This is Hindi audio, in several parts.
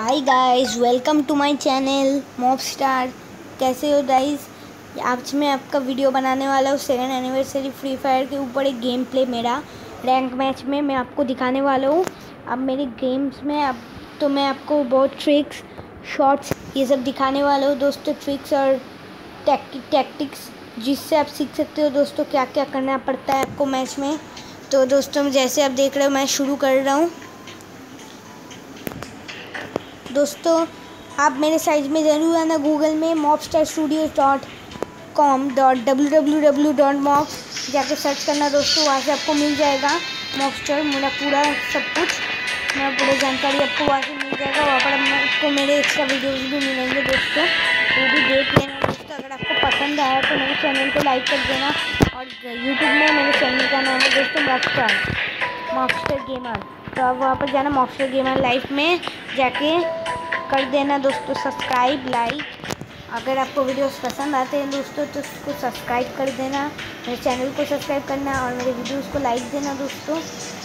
Hi guys welcome to my channel mop star कैसे हो गाइस आज मैं आपका वीडियो बनाने वाला हूँ सेकेंड एनिवर्सरी फ्री फायर के ऊपर एक गेम प्ले मेरा रैंक मैच में मैं आपको दिखाने वाला हूँ। अब मेरे गेम्स में अब तो मैं आपको बहुत ट्रिक्स शॉर्ट्स ये सब दिखाने वाला हूँ। दोस्तों ट्रिक्स और टैक्टिक्स जिससे आप सीख सकते हो दोस्तों क्या क्या करना पड़ता है आपको मैच में। तो दोस्तों, जैसे आप देख रहे हो, मैं शुरू कर रहा हूँ। दोस्तों, आप मेरे साइट में ज़रूर आना गूगल में mop star studio dot com dot W W W dot mop जाके सर्च करना दोस्तों, वहाँ से आपको मिल जाएगा मॉप स्टार मेरा पूरा सब कुछ। मेरा पूरी जानकारी आपको वहाँ से मिल जाएगा, वहाँ पर आपको मेरे एक्स्ट्रा वीडियोज़ भी मिलेंगे दोस्तों। वो भी देख लेना दोस्तों, अगर आपको पसंद आया तो मेरे चैनल को लाइक कर देना। और यूट्यूब में मेरे चैनल का नाम है दोस्तों मॉपस्टार मॉपस्टार गेमर तो अब वहाँ पर जाना मॉक्सर गेमर लाइफ में। जाके कर देना दोस्तों सब्सक्राइब लाइक अगर आपको वीडियोस पसंद आते हैं दोस्तों तो उसको सब्सक्राइब कर देना। मेरे चैनल को सब्सक्राइब करना और मेरे वीडियोस को लाइक देना दोस्तों।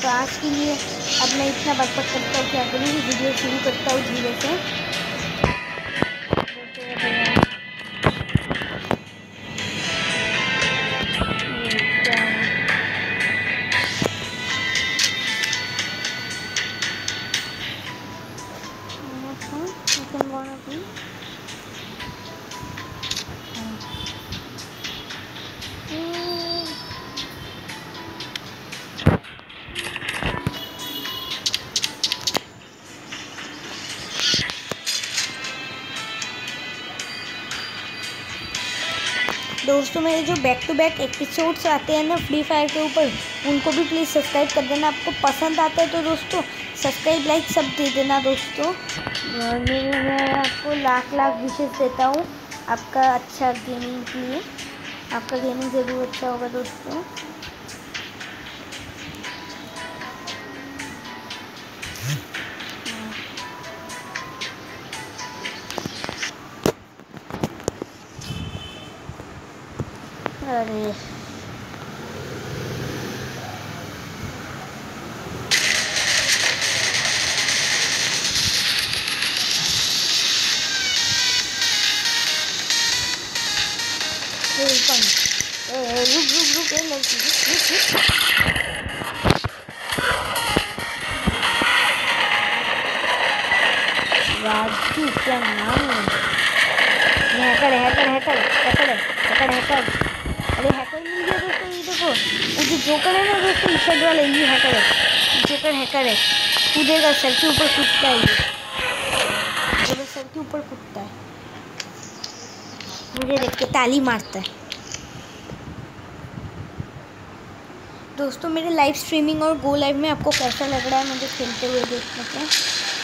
तो आज के लिए अब मैं इतना बकबक करता हूँ कि अगली वीडियो शुरू करता हूँ धीरे से। दोस्तों, मेरे जो बैक टू बैक एपिसोड्स आते हैं ना फ्री फायर के ऊपर, उनको भी प्लीज़ सब्सक्राइब कर देना। आपको पसंद आता है तो दोस्तों सब्सक्राइब लाइक सब दे देना दोस्तों। मैं आपको लाख लाख विशेष देता हूँ आपका अच्छा गेमिंग के लिए। आपका गेमिंग ज़रूर अच्छा होगा दोस्तों। अरे रुक रुक रुक ए लड़की रुक रुक रुक राजू क्या नाम है hacker hacker hacker hacker hacker hacker अरे हैकर मिल गया दोस्तों ये देखो। वो जो जोकर है ना दोस्तों इस साइड वाला ये हैकर है। जोकर हैकर है। कूदेगा सर के ऊपर कूदता है ये। सर के ऊपर कूदता है। मुझे देख के ताली मारता है। दोस्तों, मेरे लाइव स्ट्रीमिंग और गो लाइव में आपको कैसा लग रहा है? मुझे खेलते हुए देखने को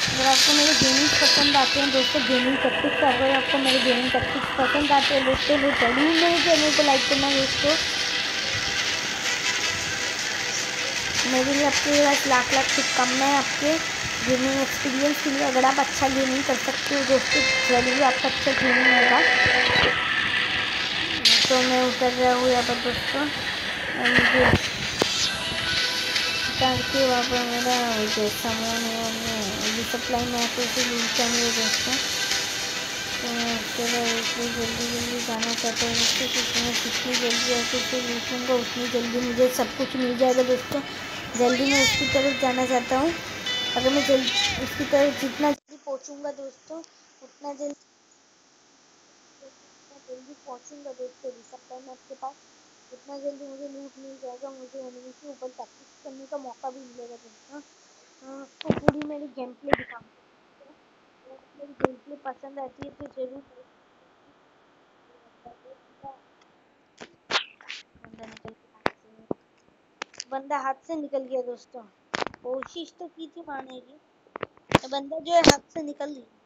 अगर आपको मेरे गेमिंग पसंद आते हैं, दोस्तों गेमिंग प्रैक्टिस कर रहे हैं, आपको मेरे गेमिंग टैक्टिक्स पसंद आते हैं दोस्तों तो ज़रूर मेरे चैनल को लाइक करना, दोस्तों। मेरे लिए आपके पास लाख लाख शुभकामनाएँ आपके गेमिंग एक्सपीरियंस के लिए। अगर आप अच्छा गेमिंग कर सकते हो, दोस्तों ज़रूर आपका अच्छा गेमिंग होगा। तो मैं उतर रहा हूँ यहाँ पर, दोस्तों। करके वहाँ पर मेरा जो सामान है अभी सप्लाई में आते थे चाहिए दोस्तों तो बाद इतनी जल्दी जल्दी जाना चाहता हूँ दोस्तों क्योंकि जितनी जल्दी आके उसे लूटूँगा उतनी जल्दी मुझे सब कुछ मिल जाएगा दोस्तों। जल्दी मैं उसकी तरफ़ जाना चाहता हूँ। अगर मैं जल्दी उसकी तरफ़ जितना जल्दी पहुँचूँगा दोस्तों, उतना जल्दी जल्दी पहुँचूँगा दोस्तों सप्लाई में आपके पास जितना जल्दी मुझे लूट मिल जाएगा, मुझे एनिमी के ऊपर प्रैक्टिस करने का मौका भी मिलेगा दोस्तों तो पूरी मेरी गेम प्ले दिखाऊँगी मेरी गेम प्ले पसंद आती है तो ज़रूर बंदा हाथ से निकल गया दोस्तों। कोशिश तो की थी मारने की तो बंदा जो है हाथ से निकल गया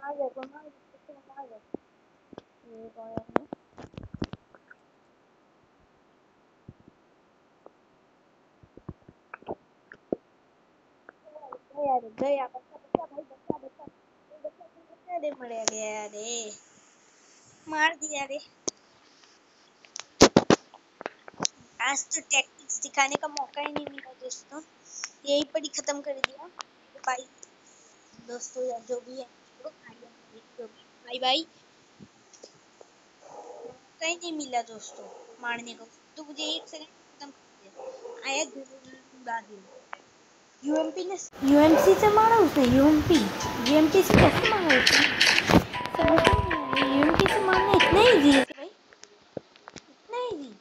आ गया कौन आ गया आ गया आज तो टैक्टिक्स दिखाने का मौका ही नहीं मिला दोस्तों यही पर ही खत्म कर दिया बाय दोस्तों जो भी है। Bye bye. मौका ही नहीं मिला दोस्तों, मारने को। तो मुझे एक सेकंड खत्म आया यूएमपी ने यूएमसी से मारा उसने यूएमपी यूएमपी से कैसे मारा उसने? यूएमपी से मारना इतना ही है भाई इतना इजी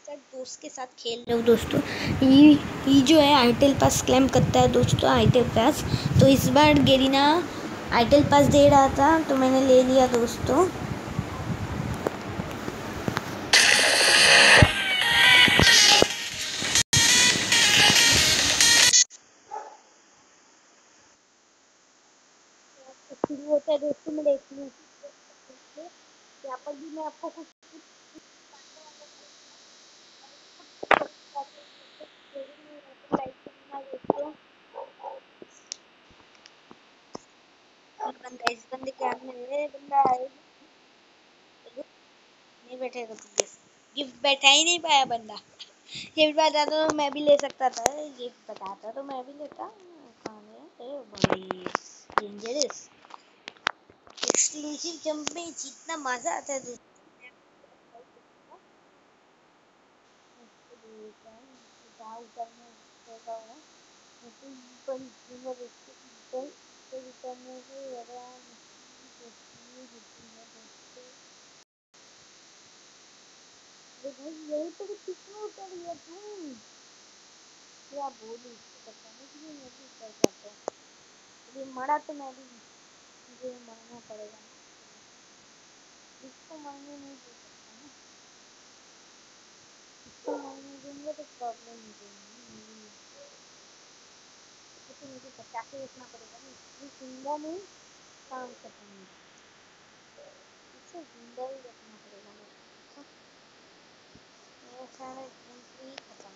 गैंगस्टर दोस्त के साथ खेल रहे हो दोस्तों। ये ये जो है आईटेल पास क्लेम करता है दोस्तों आईटेल पास तो इस बार गेरिना आईटेल पास दे रहा था तो मैंने ले लिया दोस्तों। शुरू होता है दोस्तों मैं देख लूँ यहाँ पर भी मैं आपको कुछ बंदा इस बंदे के बंदा है नहीं बैठेगा तू गिफ्ट बैठा ही नहीं पाया बंदा। गिफ्ट बताता तो मैं भी ले सकता था। गिफ्ट बताता तो मैं भी लेता। कहाँ डेंजरस एक्सक्लूसिव जंप में जितना मज़ा आता है तो तुम क्या मैं भी सकता हूँ ये मरा तो मैं भी मुझे मरना पड़ेगा इसको मारने नहीं दे सकता ना इसको मारने देंगे तो प्रॉब्लम हो। जाएगी तो मुझे बचा के रखना पड़ेगा ना ये ज़िंदा नहीं काम खत्म हो इसे ज़िंदा ही रखना पड़ेगा मेरे को मेरा सारा ज़िंदगी खत्म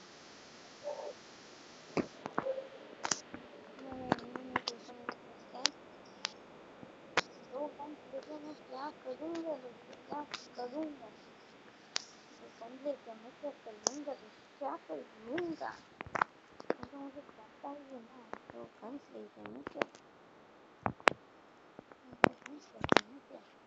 दो गन लेके मैं क्या करूँगा दोस्तों क्या करूँगा दो गन लेके मैं क्या करूँगा दोस्तों क्या करूँगा तो मुझे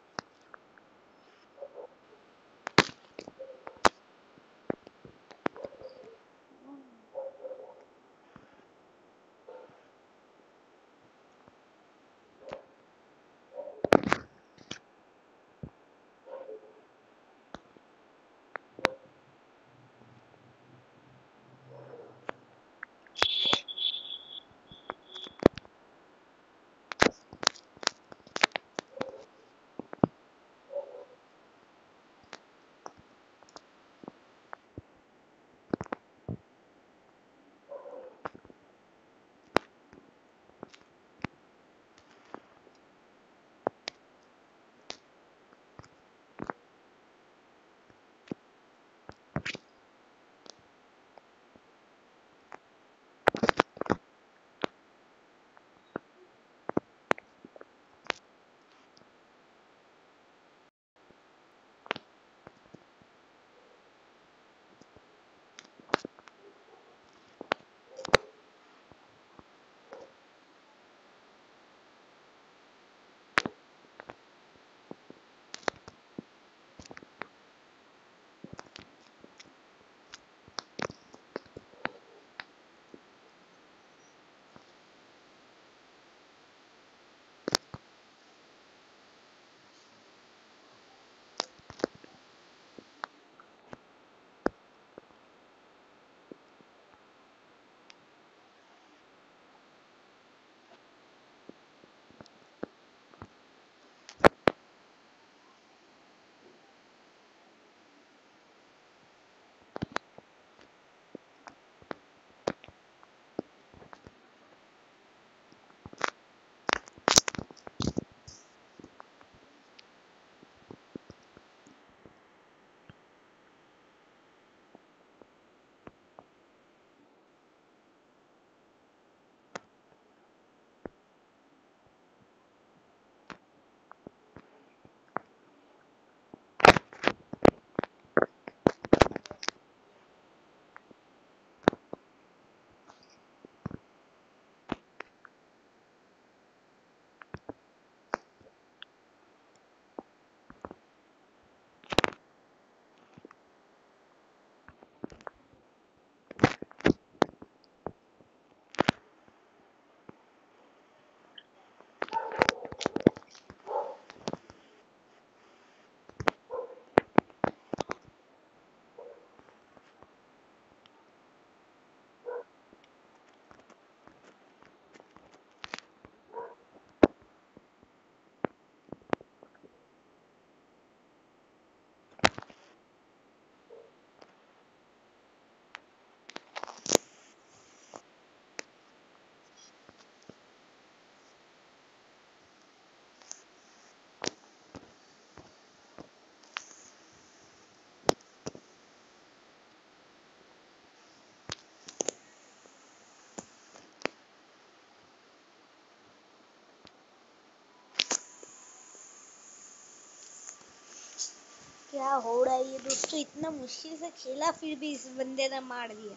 क्या हो रहा है ये दोस्तों? इतना मुश्किल से खेला, फिर भी इस बंदे ने मार दिया।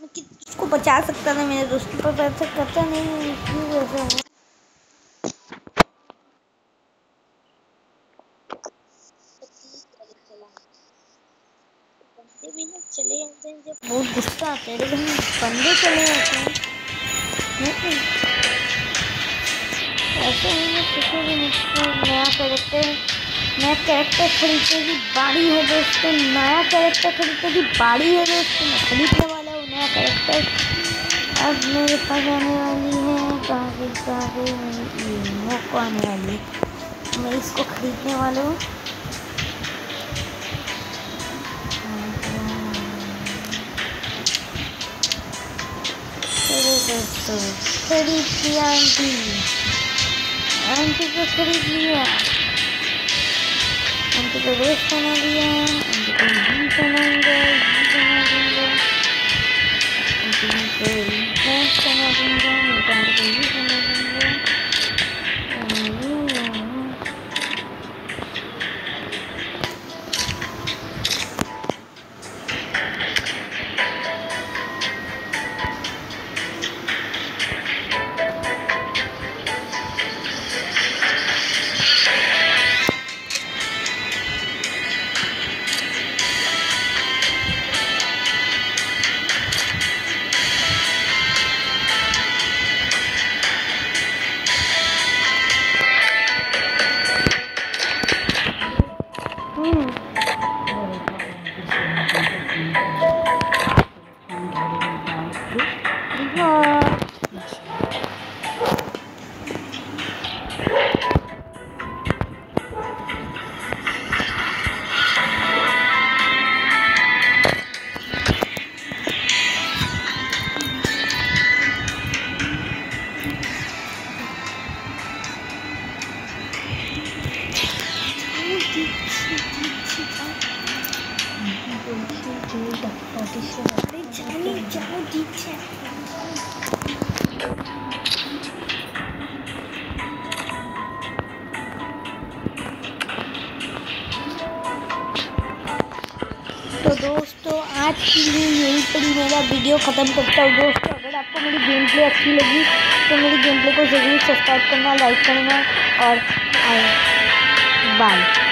मैं किसको बचा सकता था मेरे दोस्तों? पर ऐसा करता नहीं क्यों ऐसा ना चले जाते हैं जब बहुत गुस्सा आता है, लेकिन बंदे चले जाते हैं। ऐसे ही किसी भी नया कैरेक्टर नया कैरेक्टर खरीदने की बारी है दोस्तों, नया कैरेक्टर खरीदने की बारी है दोस्तों, मैं खरीदने वाला हूँ नया कैरेक्टर अब मेरे पास आने वाली है कहाँ से कहाँ आने वाली है मैं इसको खरीदने वाला हूँ। खरीद लिया आंटी। आंटी को खरीद लिया। Into the left one again. Into the right one again. Into the left one again. Into. 你看啊。तो दोस्तों, आज के लिए यही पर मेरा वीडियो ख़त्म करता हूँ। दोस्तों, अगर आपको मेरी गेम प्ले अच्छी लगी तो मेरी गेम प्ले को ज़रूर सब्सक्राइब करना लाइक करना और बाय